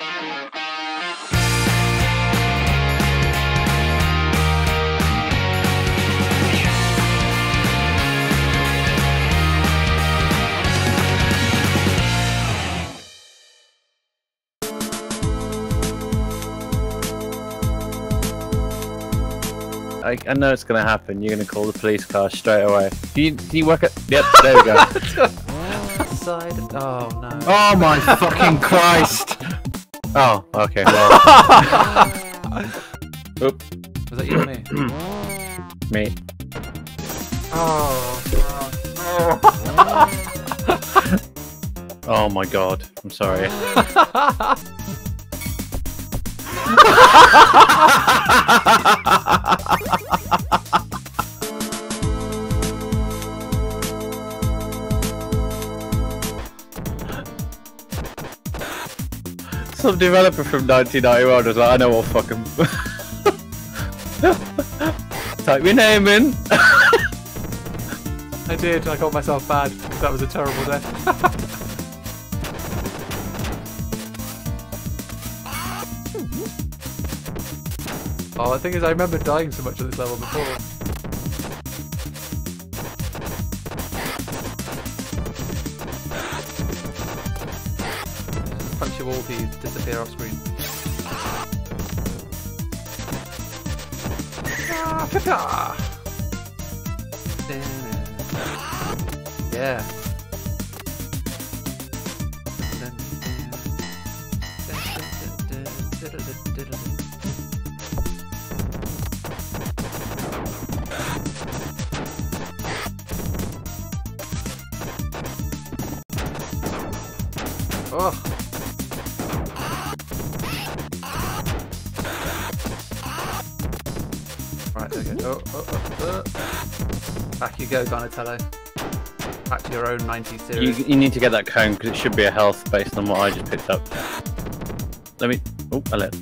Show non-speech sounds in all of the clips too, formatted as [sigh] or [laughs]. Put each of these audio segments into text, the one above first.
I, I know it's gonna happen. You're gonna call the police car straight away. Do you, do you work at? Yep, there we go. [laughs] Side. Oh no. oh my fucking [laughs] Christ! Oh, okay. Well, [laughs] Oop, Was that you or me? [clears throat] me. Oh. Oh my God. I'm sorry. [laughs] Some developer from 1991 was like, I know what fucking. Type your name in. I did. I got myself bad. That was a terrible death. [laughs] oh, the thing is, I remember dying so much on this level before. All to disappear off screen. Ah! Yeah. Right, there we go. Oh, oh, oh, oh. Back you go, Donatello. Back to your own 90s You, series. you need to get that cone because it should be a health based on what I just picked up. Let me. Oh, I let.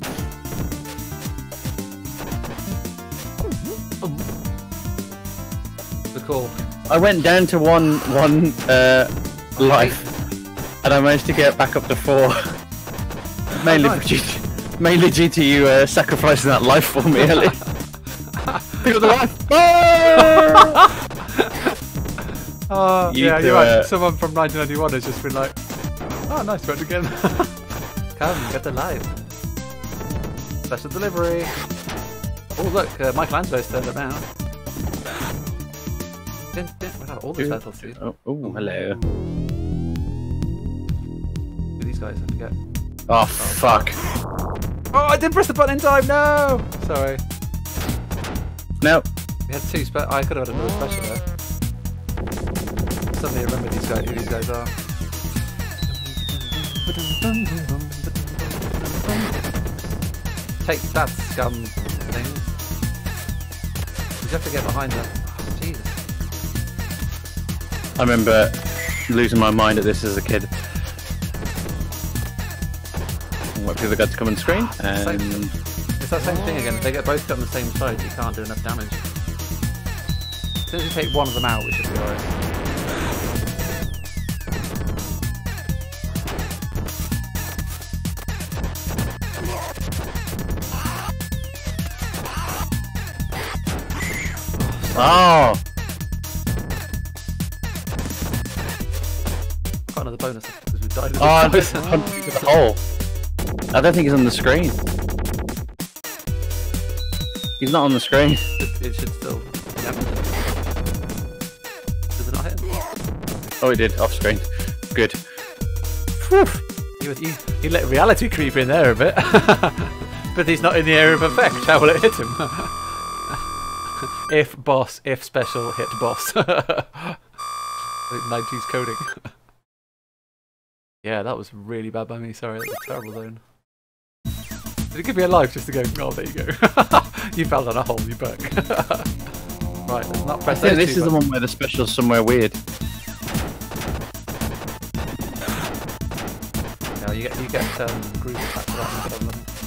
The call. I went down to one one uh, life, and I managed to get back up to four. [laughs] mainly, nice. due to, mainly due to you uh, sacrificing that life for me, [laughs] Ellie. Pick up the life. Ah! Oh, You yeah, you're right. Someone from 1991 has just been like, oh, nice, worked again. [laughs] Come, get the live. Special delivery. Oh, look, uh, Michelangelo's turned up now. Dun, dun, Wow, all the turtles, dude. oh, oh, hello. Who are these guys? I forget. Oh fuck! Oh, I didn't press the button in time. No. Sorry. No. We had two. Spe- I could have had another special there. Suddenly, I remember these guys. Who these guys are? Take that, scum thing. You have to get behind that. Oh, Jesus. I remember losing my mind at this as a kid. Wait for the guy to come on screen, ah, and It's that same thing again. If they get both got on the same side, you can't do enough damage. As soon as you take one of them out, we should be alright. oh, ah. Got another bonus because we've died. oh, this this the hole. I don't think he's on the screen. He's not on the screen. it, it should still. Does it not hit him? Oh, he did off screen. Good. You, you, you let reality creep in there a bit. [laughs] but he's not in the area of effect. How will it hit him? [laughs] if boss, if special, hit boss. [laughs] 90s coding. yeah, that was really bad by me. Sorry, that was a terrible zone. Did it give me a life just to go, oh, there you go. [laughs] you fell down a hole, you buck. right, let's not I think this is the one where the special's somewhere weird. No, you get, you get um, groove attack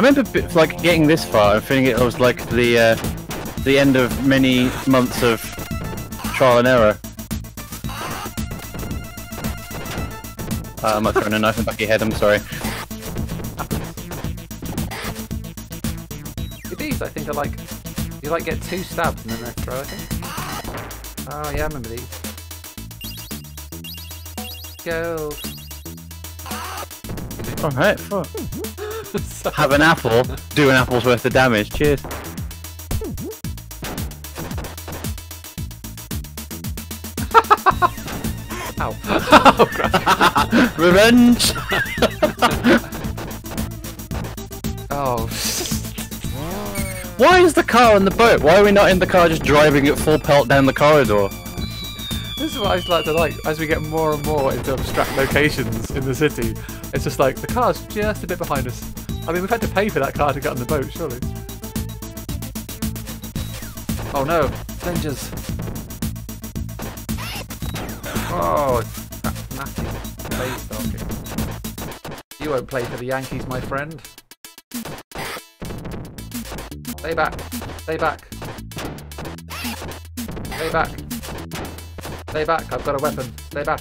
remember like getting this far and feeling it was like the uh, the end of many months of trial and error. Uh, I'm not throwing a knife in the back of your head. I'm sorry. These, I think, are like you like get two stabs and then they throw. I think. Oh yeah, I remember these. Go. All right. fuck. [laughs] So- [laughs] Have an apple. Do an apple's worth of damage. Cheers. [laughs] Ow. oh. [laughs] Revenge. Oh. Why is the car on the boat? Why are we not in the car just driving at full pelt down the corridor? This is what I like to like as we get more and more into abstract locations in the city. It's just like the car's just a bit behind us. I mean, we've had to pay for that car to get on the boat, surely. Oh no, dangers! Oh, that's nasty. Play stalking. You won't play for the Yankees, my friend. Stay back. Stay back. Stay back. Stay back, I've got a weapon. Stay back.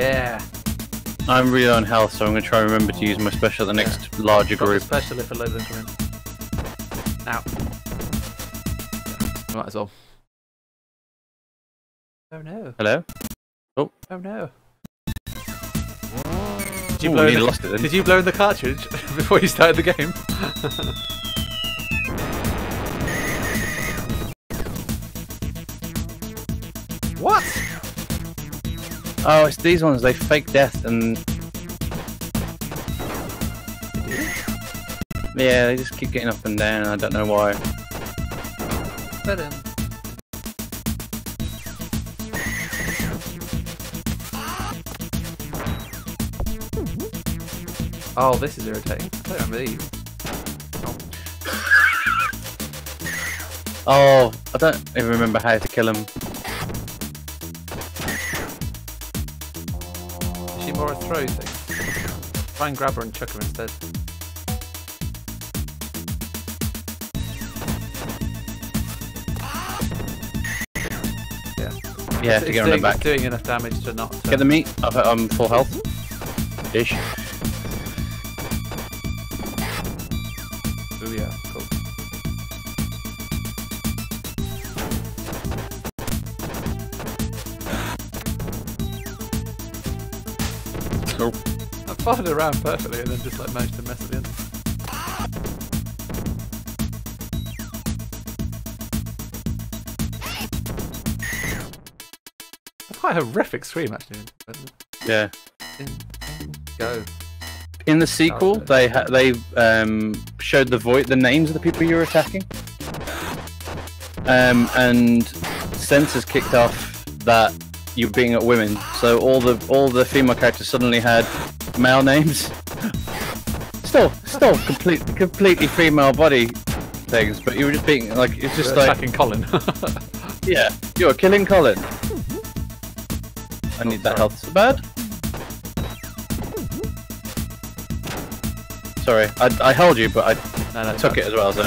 Yeah. I'm really on health, so I'm going to try and remember to use my special at the next larger Got group. special if a load of them come Might as well. Oh no. Hello? Oh Oh no. Did you, Ooh, blow in the, lost it then. did you blow in the cartridge [laughs] before you started the game? [laughs] Oh, it's these ones. They fake death and yeah, they just keep getting up and down. I don't know why. But, um, Oh, this is irritating. I don't remember these. Oh, I don't even remember how to kill him. Throw thing? Try and grab her and chuck her instead. Yeah. Yeah, It's to get on the doing, back. it's doing enough damage to not. Get the uh, meat. I've- I'm um, full health. Ish. Nope. I followed it around perfectly and then just like managed to mess it in. That's quite a horrific scream actually. Yeah. Go. In the sequel, Okay. they ha- they um, showed the void the names of the people you were attacking, um, and censors kicked off that you being at women. So all the all the female characters suddenly had male names. [laughs] still, still complete, completely female body things, but you were just being like it's just like attacking Colin. [laughs] yeah, you're killing Colin. I need that sorry. health so bad. Sorry, I, I held you, but I no, no, took it as well. So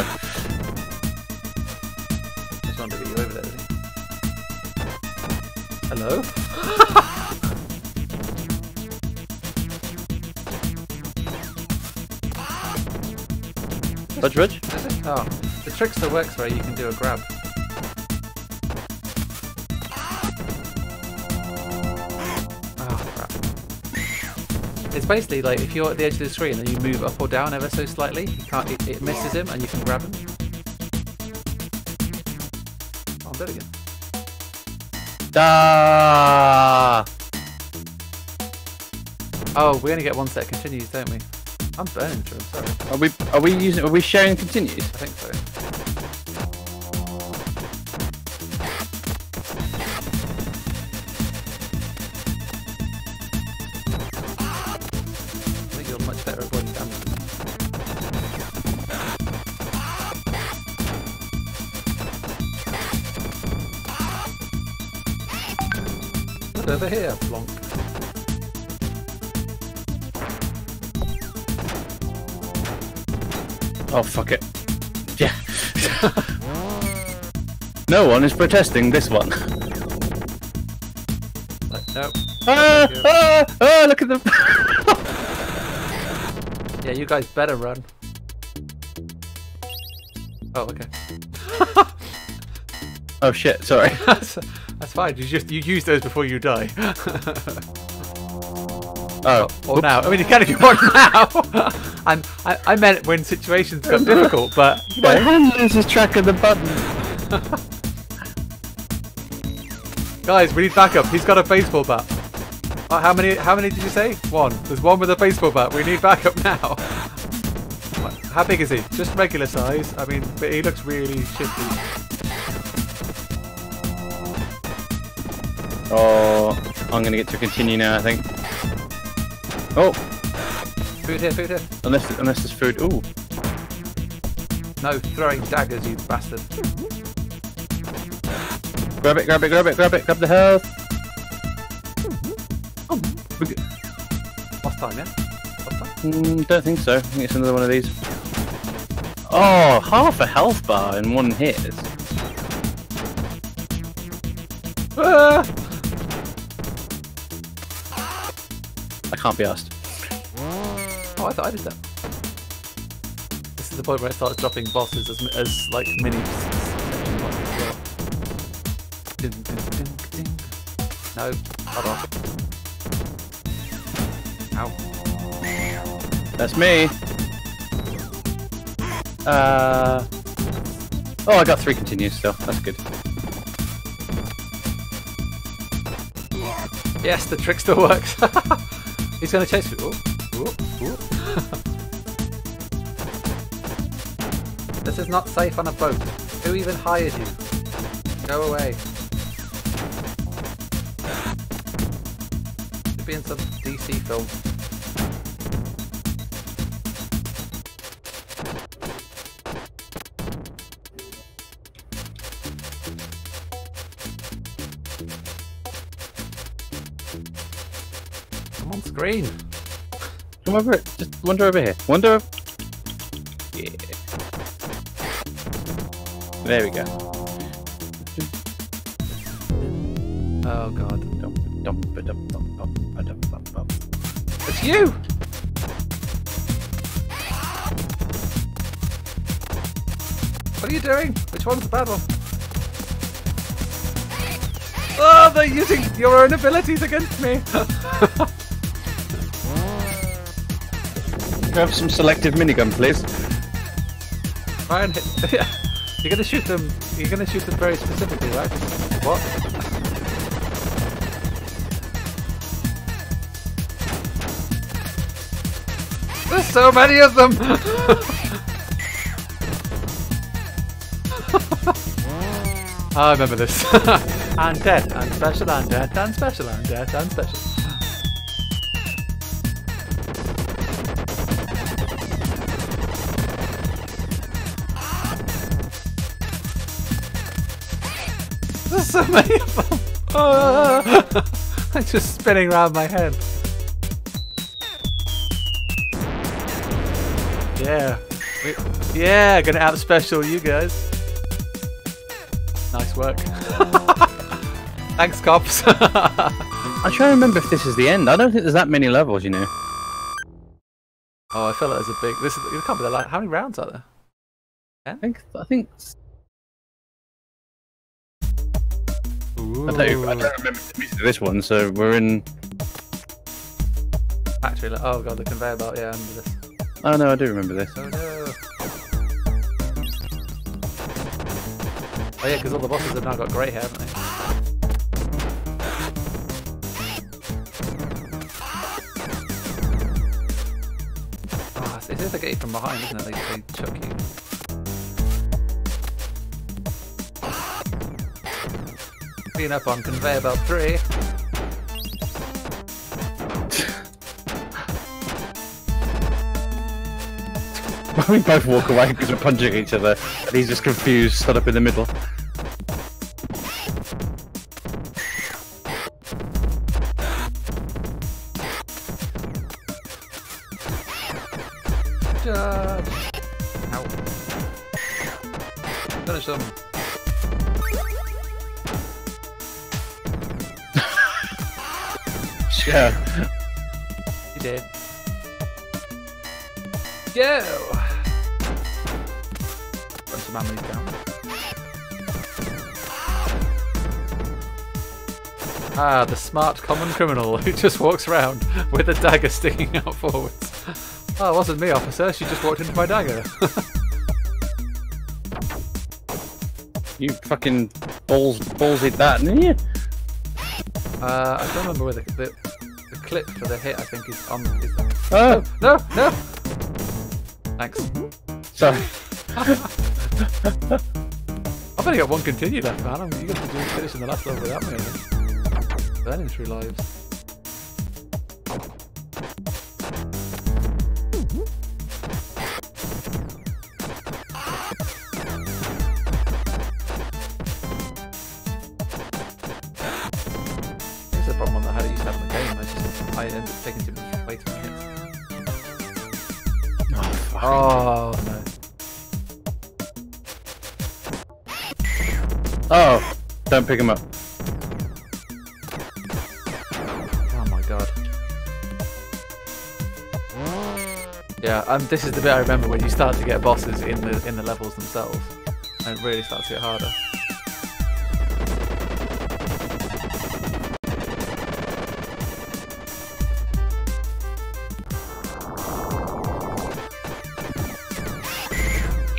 Hello? Budge, it? Oh, the trickster works where you can do a grab. Oh! It's basically like if you're at the edge of the screen and you move up or down ever so slightly, you can't. It, it misses him and you can grab him. Oh, I'm dead again. Da. Oh, we only get one set of continues, don't we? I'm burning through. I'm sorry. Are we are we using are we sharing continues? I think so. Over here, Blonk. Oh fuck it. Yeah. no one is protesting this one. Like, no. Ah, you. ah, ah, look at them. [laughs] Yeah, you guys better run. Oh, okay. [laughs] oh shit, sorry. [laughs] that's, fine. You just you use those before you die. [laughs] Oh, or now. I mean, you can if you want [laughs] now. and I, I meant when situations got [laughs] difficult, but you my hand loses track of the button. guys, we need backup. He's got a baseball bat. Uh, how many? How many did you say? One. There's one with a baseball bat. We need backup now. How big is he? Just regular size. I mean, but he looks really shifty. Oh, I'm gonna get to continue now, I think. Oh, Food here, food here. unless unless there's food. Ooh, No, throwing daggers, you bastard. grab it, grab it, grab it, grab it, grab the health. Oh, Last time, yeah? Last time? mm, don't think so. I think it's another one of these. Oh, half a health bar in one hit. I can't be asked. Oh, I thought I did that. This is the point where I starts dropping bosses as, as like mini section bosses as well. Ding, ding, ding, ding. No, hold on. Ow. That's me. Uh. Oh, I got three continues still. That's good. Yes, the trick still works. [laughs] He's to chase ooh. this is not safe on a boat. Who even hired you? Go away. Should be in some DC film. Screen. Come over. Just wander over here. Wander. Over. Yeah. There we go. Oh god. It's you! What are you doing? Which one's the bad one? Oh, they're using your own abilities against me! [laughs] Grab some selective minigun, please. Try and hit. [laughs] you're gonna shoot them. You're gonna shoot them very specifically, right? What? There's so many of them! [laughs] Ah, I remember this. [laughs] undead, and special, undead, and special, undead, and special. There's so many of them. Ah. [laughs] I'm just spinning around my head. Yeah. Yeah, gonna out special you guys. Nice work. [laughs] Thanks, cops. I'm trying to remember if this is the end. I don't think there's that many levels, you know. Oh, I feel like there's a big. This is. It can't be the last. How many rounds are there? I think. I think. Ooh. I don't, I don't remember the music of this one, so we're in. Factory. li- Oh god, the conveyor belt. Yeah, under this. Oh no, I do remember this. Oh no. Oh yeah, because all the bosses have now got grey hair, haven't they? Ah, it's if they get from behind, isn't it? They, they chuck you. Being up on conveyor belt three. [laughs] we both walk away because we're punching each other, and he's just confused, stood up in the middle. Run some down. Ah, the smart common criminal who just walks around with a dagger sticking out forwards. Oh, it wasn't me, officer. She just walked into my dagger. [laughs] You fucking balls ballsy that, didn't you? uh, I don't remember where the, the, the clip for the hit, I think, is on. Is Oh, no, no! Thanks. sorry. [laughs] [laughs] I've only got one continue left, man. I'm, you got to do finishing the last level without me. Burning through lives. This is the problem I had used to have in the game. I just I ended up taking too much way too many hits. Oh, don't pick him up. Oh my god. Yeah, um, this is the bit I remember when you start to get bosses in the in the levels themselves, and it really starts to get harder.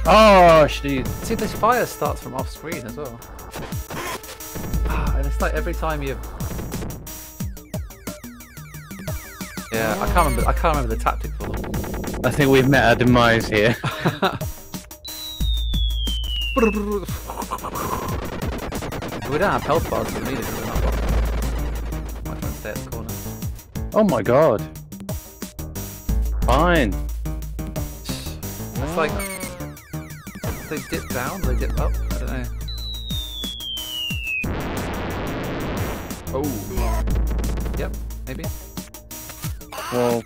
Oh, shit. See, this fire starts from off screen as well. It's like every time you. Yeah, I can't remember. I can't remember the tactic for them. I think we've met our demise here. [laughs] we don't have health bars, but we need it because we're not boss. Might try and stay at the corner. Oh my god. Fine. It's like they dip down, they dip up. I don't know. Oh. Yep, maybe. Well,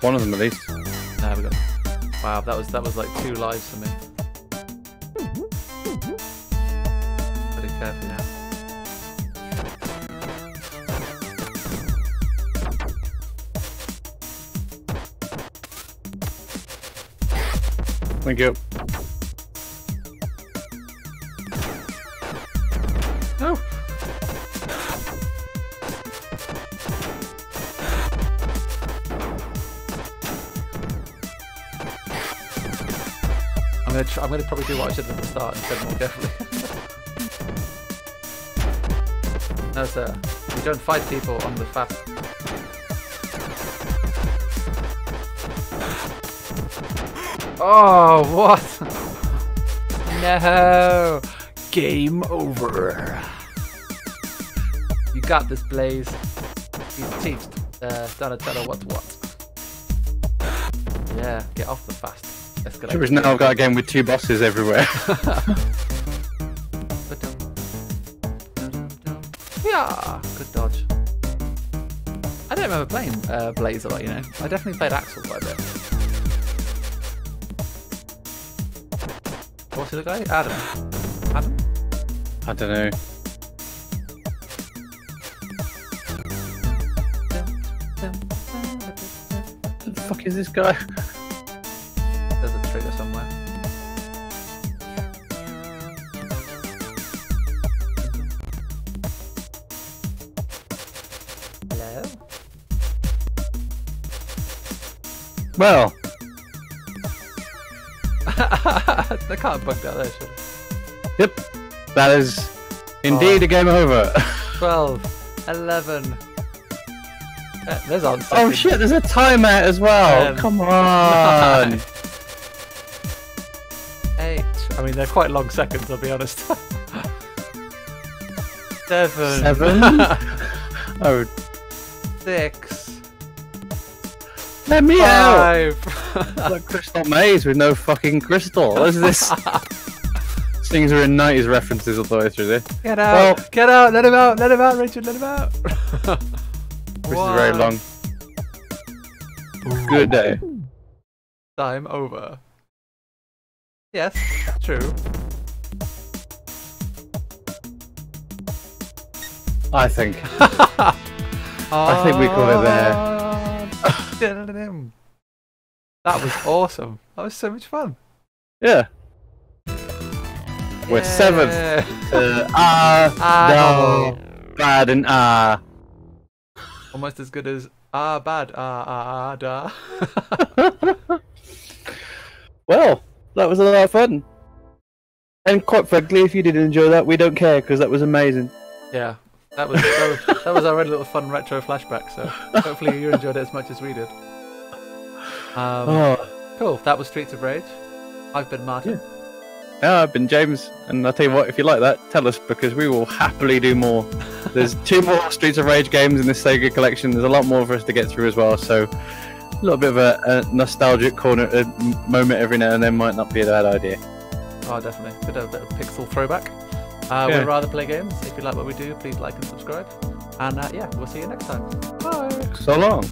one of them at least. No, we got. Wow, that was that was like two lives for me. Pretty carefully now. Thank you. I'm gonna I'm gonna probably do what I have at the start said more carefully. no sir, we don't fight people on the fast. Oh, what? [laughs] No! Game over. You got this, Blaze. You teach uh, Donatello what's what. Yeah, get off the fast. Escalate. We've now got a game with two bosses everywhere. [laughs] Yeah, good dodge. I don't remember playing uh, Blaze a lot, you know. I definitely played Axel quite a bit. What's the guy? Adam. Adam? I don't know. Who the fuck is this guy? [laughs] Trigger somewhere. Hello? Well, [laughs] they can't bug that there, should they? yep. That is indeed a game over. 12, 11. Uh, there's oh shit, there's a timeout as well. Um, Come on. [laughs] Eight. I mean, they're quite long seconds, I'll be honest. [laughs] Seven. Seven? [laughs] oh, Six. let me out. Five. It's like Crystal Maze with no fucking crystal. What is this? [laughs] Things are in 90s references all the way through this. Get out! Well- Get out! Let him out! Let him out, Richard! Let him out! This is very long. Good day. time over. Yes, true. I think. [laughs] I think we call it there. [laughs] that was awesome. That was so much fun. Yeah. We're seventh. [laughs] Uh, ah, Ah, no. Bad and ah. Almost as good as ah bad ah ah ah da. Well, that was a lot of fun. And quite frankly, if you did enjoy that, we don't care because that was amazing. yeah, that was, that was that was our little fun retro flashback. So hopefully you enjoyed it as much as we did. Um, Oh, Cool. That was Streets of Rage. I've been Martin. yeah, I've been James, and I'll tell you what, if you like that, tell us because we will happily do more. There's two more Streets of Rage games in this Sega collection. There's a lot more for us to get through as well. So a little bit of a, a nostalgic corner a moment every now and then might not be a bad idea. Oh, definitely. Bit of, bit of pixel throwback. Uh, Yeah. We'd rather play games. If you like what we do, please like and subscribe. And uh, yeah, we'll see you next time. Bye. So long.